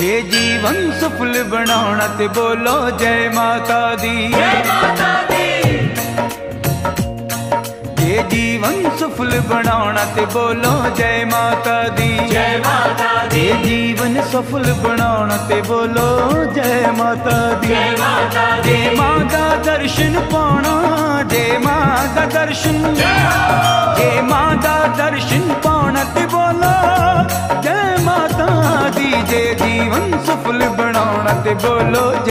ਜੇ ਜੀਵਨ ਸਫਲ ਬਣਾਉਣਾ ਤੇ ਬੋਲੋ ਜੈ ਮਾਤਾ ਦੀ ਜੈ ਮਾਤਾ ਦੀ ਜੇ ਜੀਵਨ ਸਫਲ ਬਣਾਉਣਾ ਤੇ ਬੋਲੋ ਜੈ ਮਾਤਾ ਦੀ ਜੈ ਮਾਤਾ ਦੀ ਜੇ ਜੀਵਨ ਸਫਲ ਬਣਾਉਣਾ ਤੇ ਬੋਲੋ ਜੈ ਮਾਤਾ ਦੀ ਜੈ ਮਾਤਾ ਦੀ ਜੇ ਮਾਂ ਦਾ ਦਰਸ਼ਨ ਪਾਉਣਾ ਜੇ ਮਾਂ ਦਾ ਦਰਸ਼ਨ ਜੇ ਮਾਂ ਦਾ ਦਰਸ਼ਨ ਦੀਜੇ ਜੀਵਨ ਸਫਲ ਬਣਾਉਣਾ ਤੇ ਬੋਲੋ